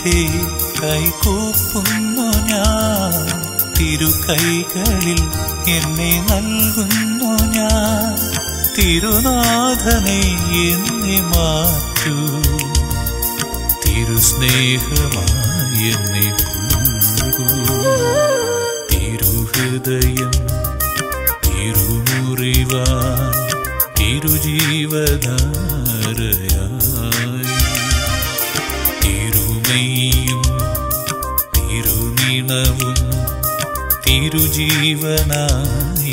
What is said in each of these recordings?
തിരുസന്നിധി കൈകൂപ്പുന്നു ഞാൻ. തിരുകൈകളിൽ എന്നെ നൽകുന്നു ഞാൻ. തിരുനാഥനെ എന്നെ മാറ്റൂ. തിരുസ്നേഹമായി എന്നെ തിരുഹൃദയം തിരുമുറിവാ തിരുജീവധാരയായി. തിരുമയും തിരുനിണവും തിരുജീവനായി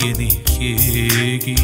എനിക്കേകി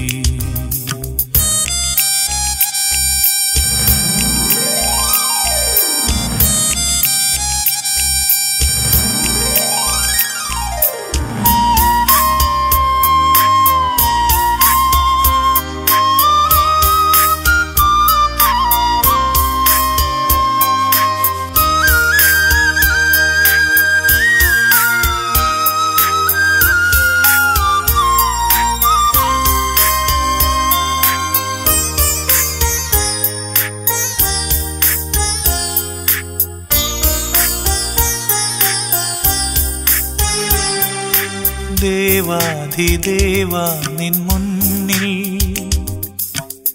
ദേവാധിദേവ നിൻ മുന്നിൽ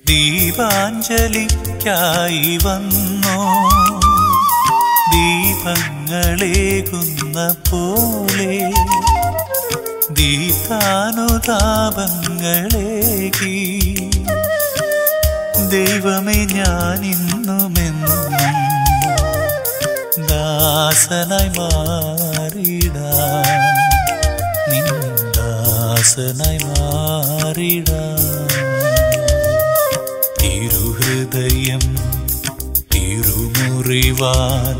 ദീപാഞ്ജലിക്കായി വന്നോ? ദീപങ്ങളേകുന്ന പോലെ ദീപാനുതാപങ്ങളേകി. ദൈവമേ ഞാനിന്നുമെന്നും ദാസനായി മാറിടാം ദാസനായി മാറിടാം. തിരുഹൃദയം തിരുമുറിവാൻ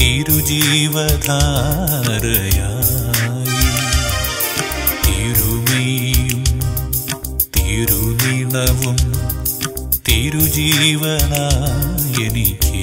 തിരുജീവധാരയായി. തിരുമയും തിരുനിളവും തിരുജീവനായി എനിക്ക്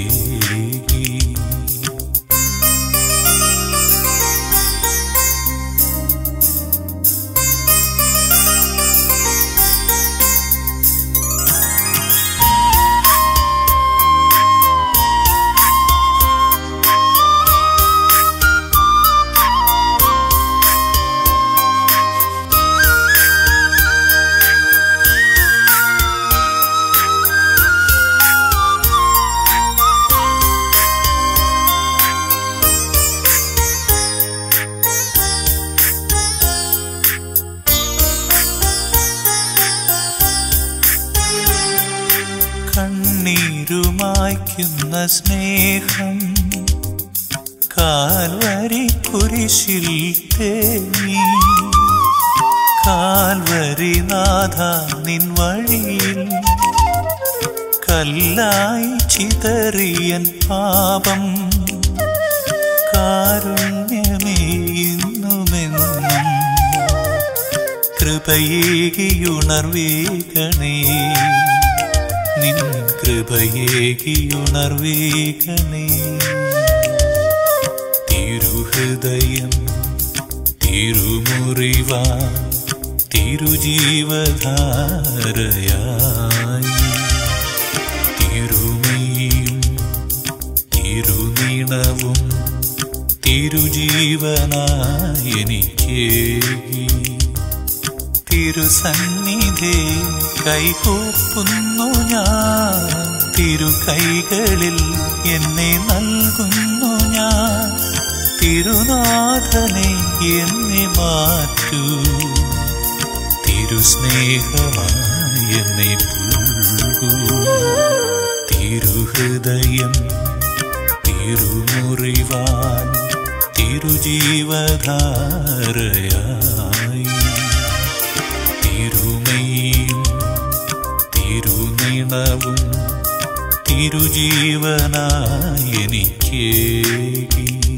കാൽവരി നാഥ നിൻ വഴിയിൽ കല്ലായി ചിതറിയൻ പാപം കാരുണ്യമേയുന്നുമെന്നും കൃപയേകിയുണർവേകണേ നിൻ കൃപയേകിയുണർവേകണേ. തിരുഹൃദയം തിരുമുറിവാ തിരുജീവധാരയായി. തിരുമയും തിരുനീണവും തിരുജീവനായി എനിക്കേകി. തിരുസന്നിധി കൈകൂപ്പുന്നു ഞാൻ. തിരുകൈകളിൽ എന്നെ നൽകുന്നു ഞാൻ. തിരുനാഥനെ എന്നെ മാറ്റൂ. തിരുസ്നേഹമായി എന്നെ പുൽകൂ. തിരുഹൃദയം തിരുമുറിവാൻ തിരുജീവധാരയായി. തിരുമയും തിരുനിണവും തിരുജീവനായി എനിക്കേകി ും.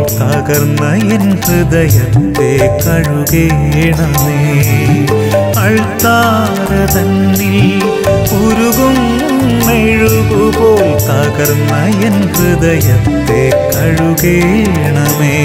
തകർന്ന എൻ ഹൃദയത്തെ കഴുകേണമേ. അൾത്താരതന്നിൽ ഉരുകും മെഴുകുപോൽ തകർന്ന എൻ ഹൃദയത്തെ കഴുകേണമേ.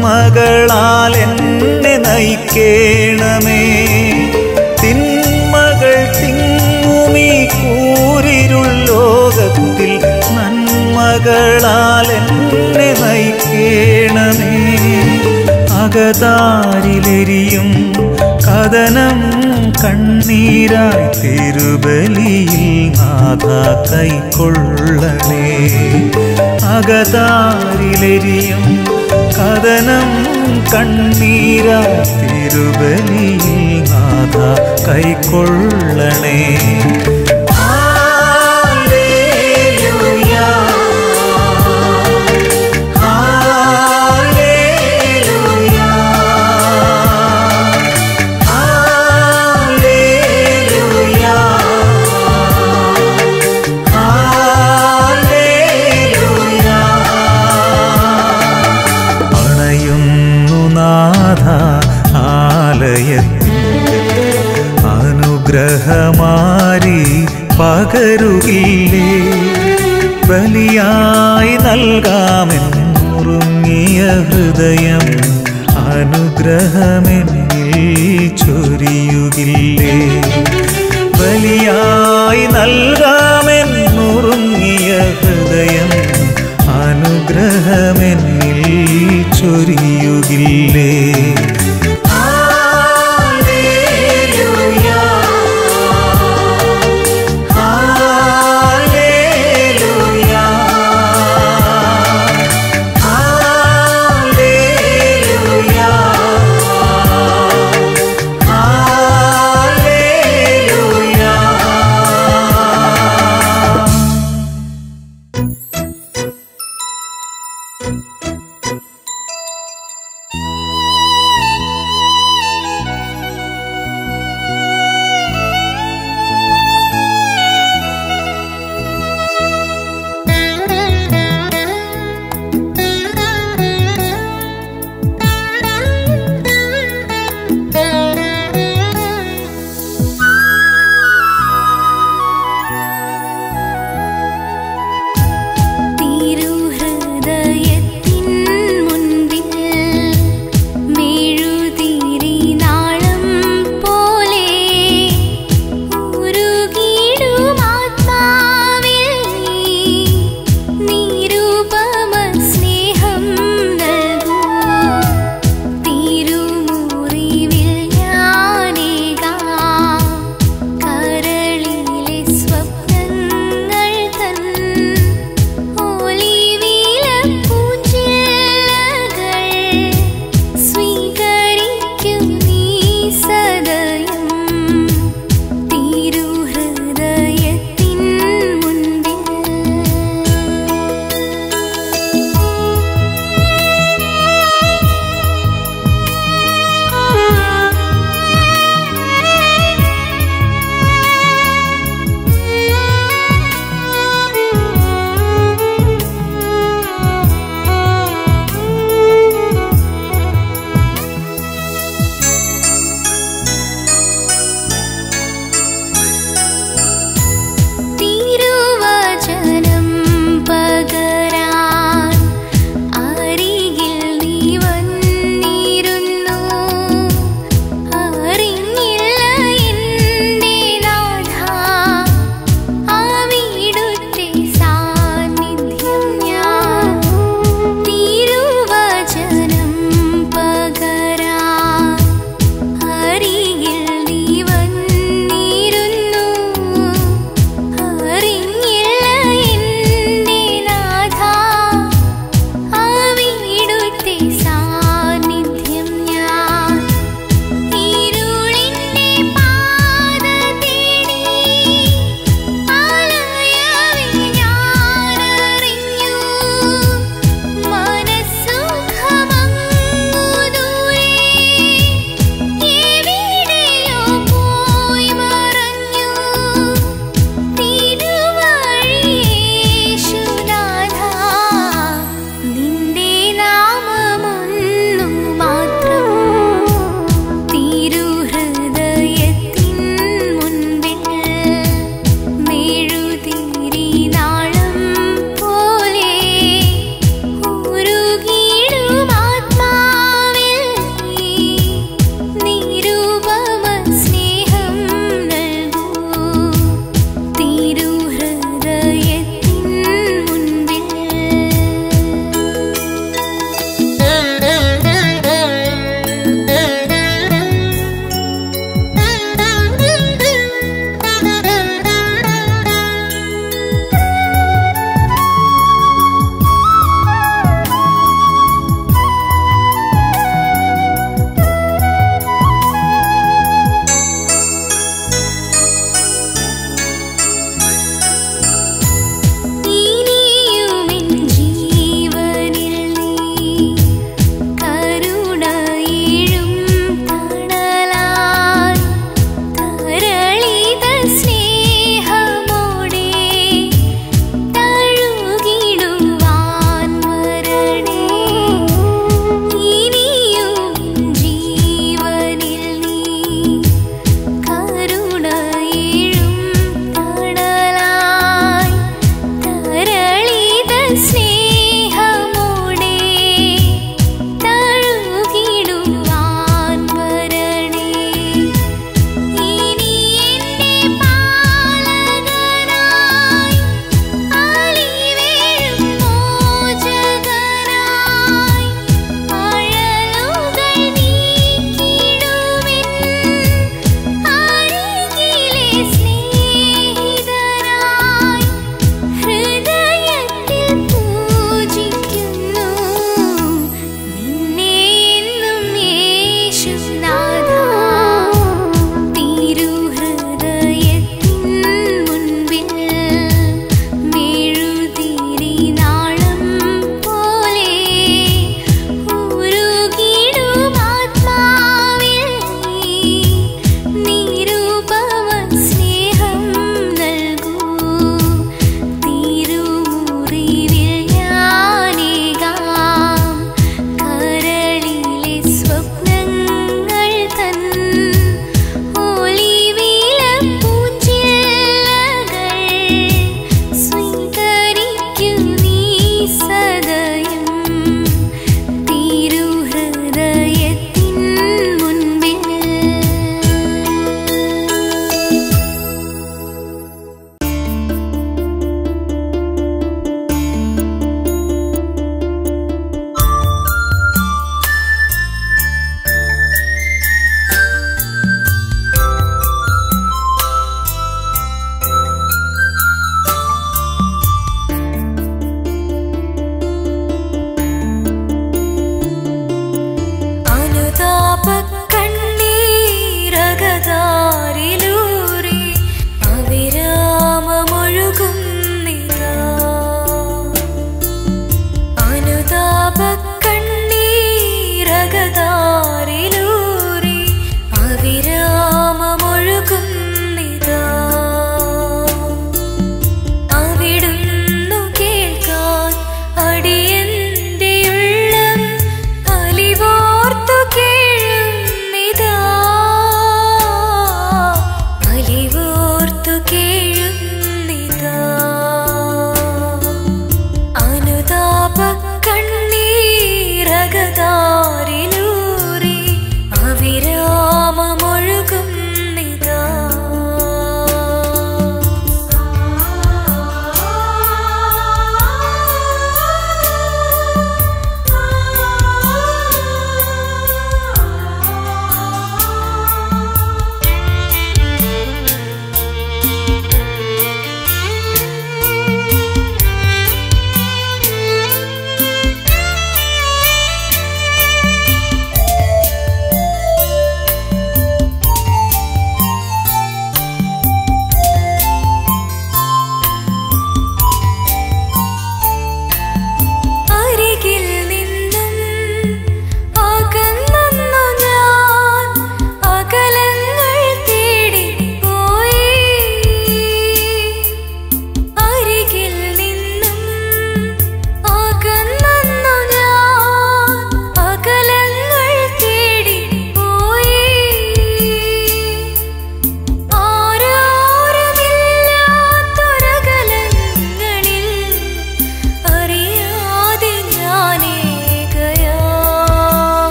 നന്മകളാൽ എന്നെ നയിക്കേണമേ. തിന്മകൾ തിങ്ങുമീ കൂരിരുൾ ലോകത്തിൽ നന്മകളാൽ എന്നെ നയിക്കേണമേ. അകതാരിലെരിയും കഥനം കണ്ണീരായി തിരുബലിയിൽ നാഥ കൈക്കൊള്ളണേ. അകതാരിലെരിയും കഥനം കണ്ണീരായി തിരുബലിയിൽ നാഥ കൈക്കൊള്ളണേ.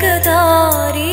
जगदारी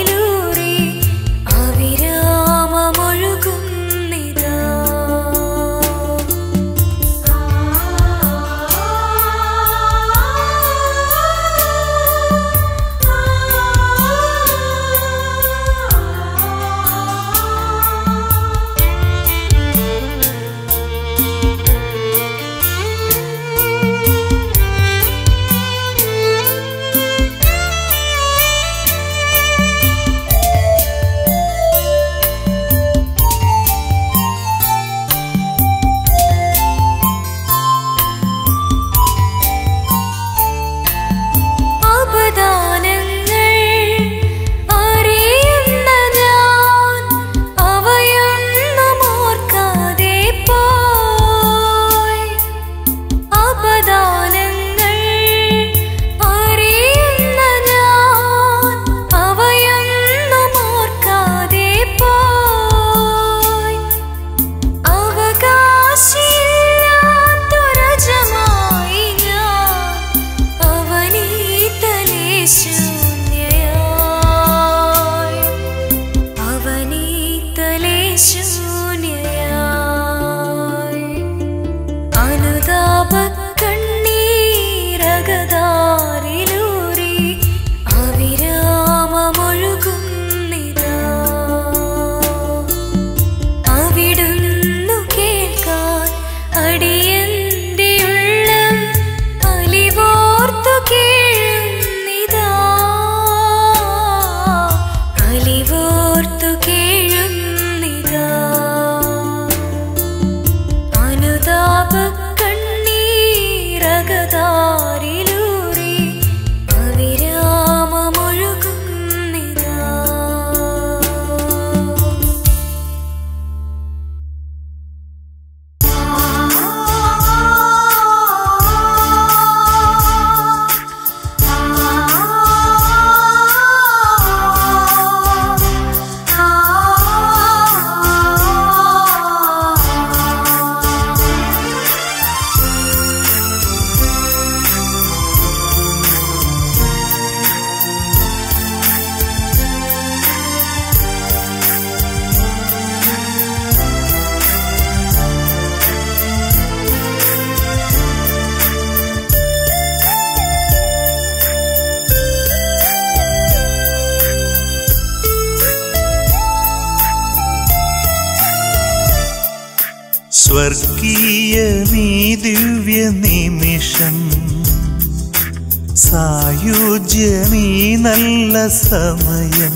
നല്ല സമയം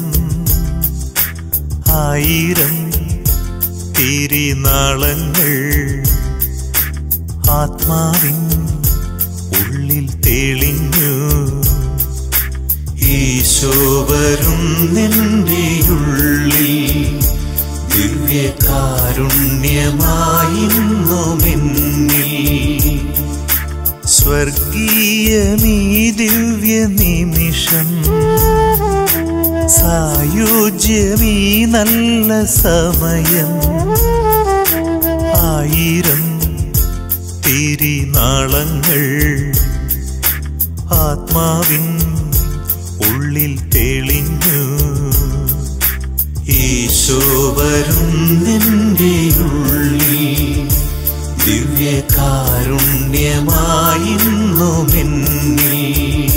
ആയിരം തിരിനാളങ്ങൾ ആത്മാവിൻ ഉള്ളിൽ തെളിഞ്ഞു. ഈശോവരും നിന്റെ ഉള്ളിൽ ദിവ്യകാരുണ്യമായിന്നുമെന്നിൽ സ്വർഗീയമീ ദിവ്യ നിമിഷം. സായുജ്യമീ നല്ല സമയം. ആയിരം തിരിനാളങ്ങൾ ആത്മാവിൻ ഉള്ളിൽ തെളിഞ്ഞു. ഈശോ വരും നിന്റെ ഉള്ളിൽ ദിവ്യകാരുണ്യമായിന്നുമെന്നിൽ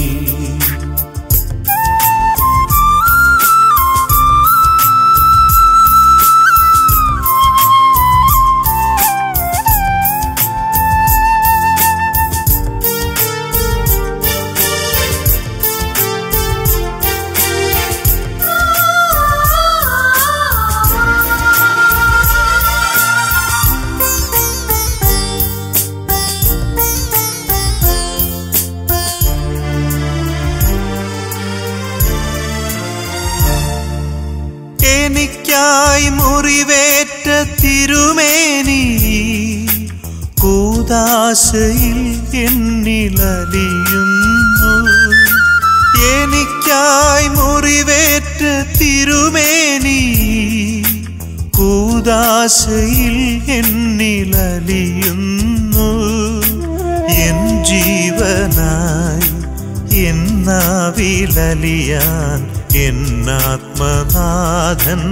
എന്നാത്മനാഥൻ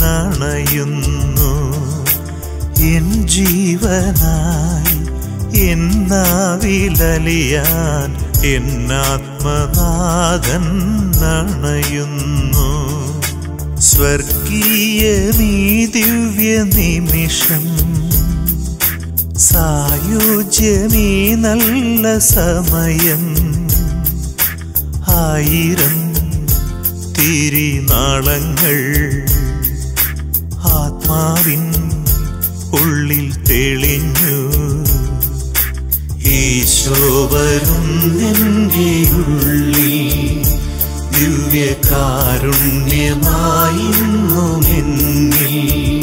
നണയുന്നു. എൻ ജീവനായി എന്നാവിലലിയാൻ എന്നാത്മനാഥൻ അണയുന്നു സ്വർഗീയമീ ദിവ്യ നിമിഷം സായുജ്യമീ നല്ല സമയം ആയിരം തിരിനാളങ്ങൾ ആത്മാവിൻ ഉള്ളിൽ തെളിഞ്ഞു. ഈശോവരും എന്റെ ഉള്ളിൽ. ദിവ്യകാരുണ്യമായിരുന്നു എന്നിൽ.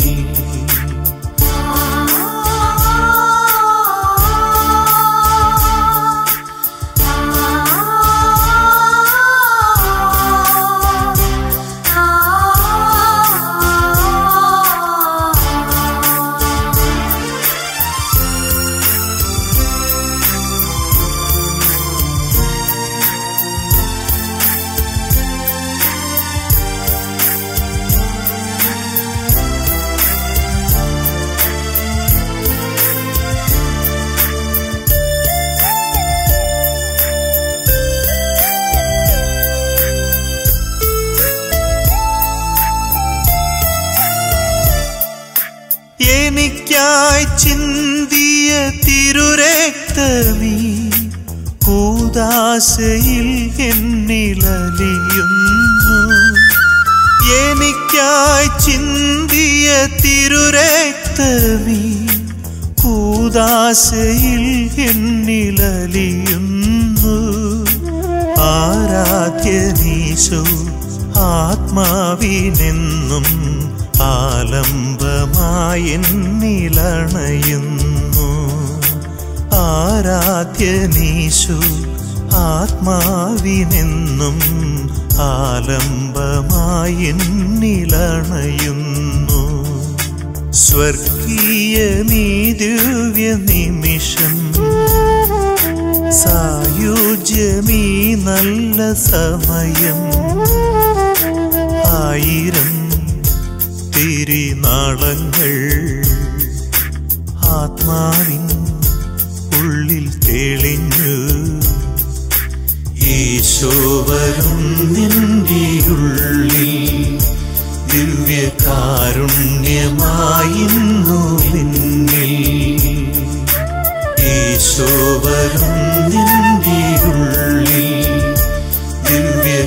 ആലംബമായെന്നിലണയുന്നു ആരാധ്യനീശു ആത്മാവിനെന്നും ആലംബമായെന്നിലണയുന്നു സ്വർഗീയ നീതിവ്യ നിമിഷം സായുജ്യമീ നല്ല സമയം. ആയിരം തിരിനാളങ്ങൾ ആത്മാവിൻ ഉള്ളിൽ തെളിഞ്ഞു ഈശോവരും നിന്റെ ഉള്ളിൽ ദിവ്യ നിന്നിൽ. ഈശോവരും നിന്റെ ഉള്ളിൽ ദിവ്യ